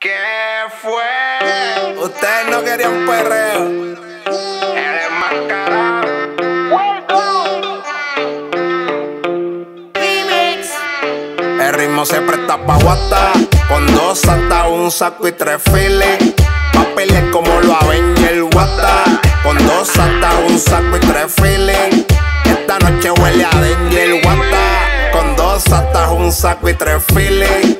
¿Qué fue? Ustedes no querían perreo. El enmascarado. El ritmo se presta pa' guata. Con dos hasta un saco y tres files. Papeles como lo el guata. Con dos hasta un saco y tres files. Esta noche huele a el guata. Con dos hasta un saco y tres files.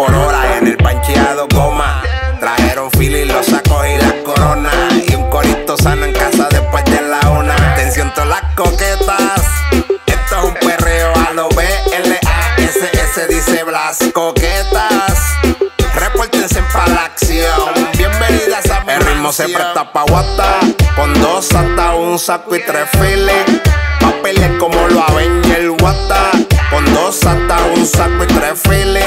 por hora. En el pancheado goma, trajeron fili, los sacos y las coronas. Y un corito sano en casa después de la una. Atención, todas las coquetas. Esto es un perreo a lo B-L-A-S-S, dice Blas. Coquetas, repórtense para la acción. Bienvenidas a mi El ritmo se presta pa' guata. Con dos hasta un saco y tres files. Papeles como lo el Guata. Con dos hasta un saco y tres feeling.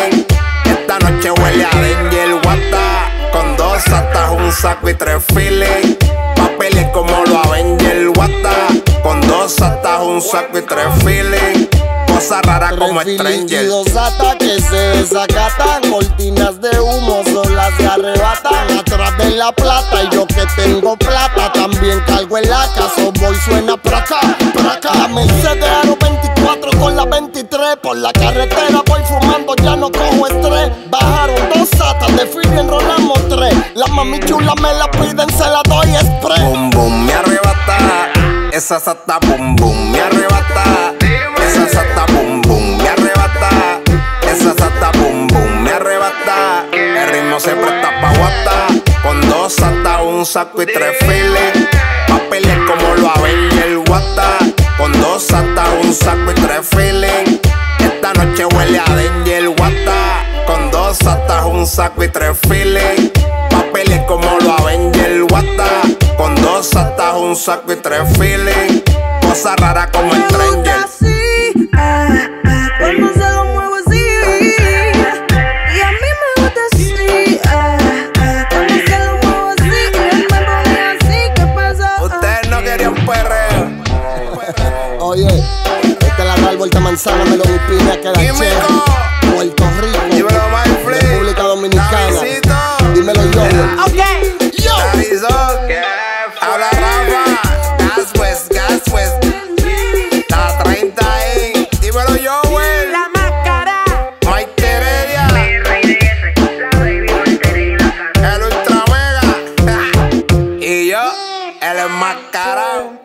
Noche huele a Danger Guata. Con dos hasta un saco y tres feeling. Papeles como lo Avenger Guata. Con dos hasta un saco y tres feeling. Cosa rara como Stranger. dos que se desacatan. Cortinas de humo son las que arrebatan. Atrás de la plata y yo que tengo plata. También cargo el casa. Voy suena pra acá, pra acá. Mercedes Aro 24 con la 23. Por la carretera Mami chula me la piden, se la doy express. Bum bum, me arrebata. Esa sata bum bum, me arrebata. Esa sata bum bum, me arrebata. Esa sata bum bum, me arrebata. El ritmo se presta pa' guata. Con dos sata, un saco y tres files. Papeles como lo el guata. Con dos hasta un saco y tres feeling. Esta noche huele a Danger guata. Con dos hasta un saco y tres feeling. Papeles como lo el guata. Con dos hasta un saco y tres feeling. Cosa rara como el Stranger. Oye, esta es la tal vuelta manzana, me lo piña que la che. Ela é macarão.